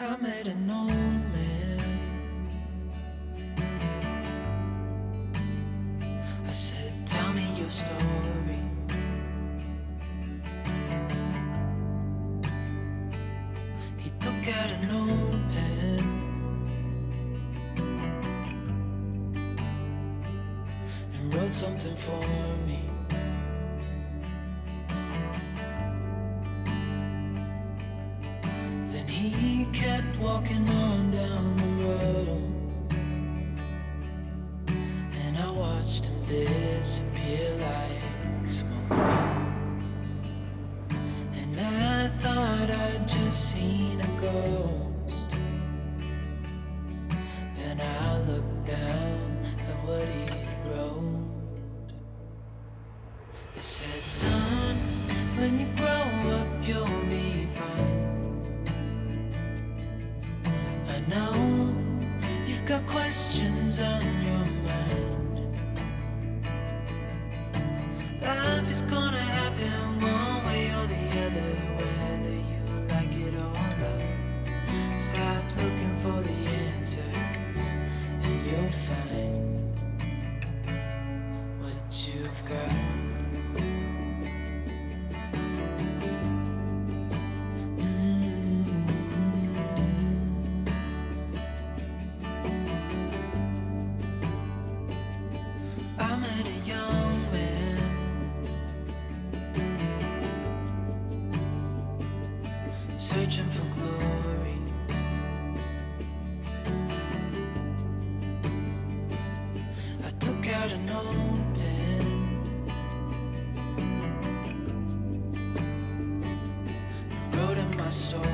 I met an old man. I said, Tell me your story. He took out an old pen and wrote something for me. He kept walking on down the road. And I watched him disappear like smoke. And I thought I'd just seen a ghost. Then I looked down at what he wrote. It said, Son, when you I know you've got questions on your mind. Searching for glory. I took out an old pen and wrote in my story.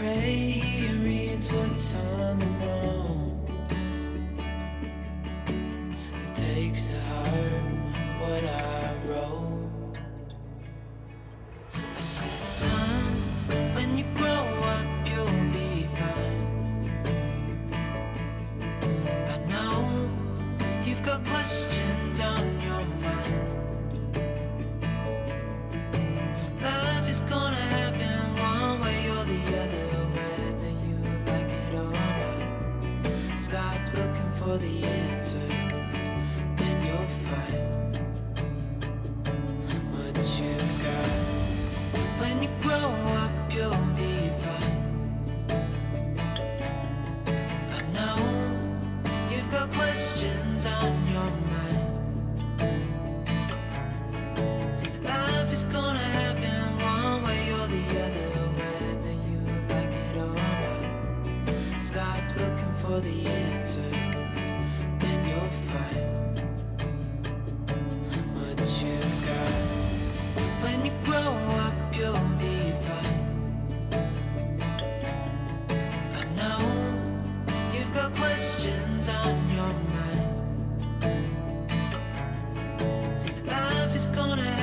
Pray he reads what's on the note looking for the answers, for the answers, and you'll find what you've got. When you grow up, you'll be fine. I know you've got questions on your mind. Life is gonna